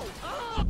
Oh!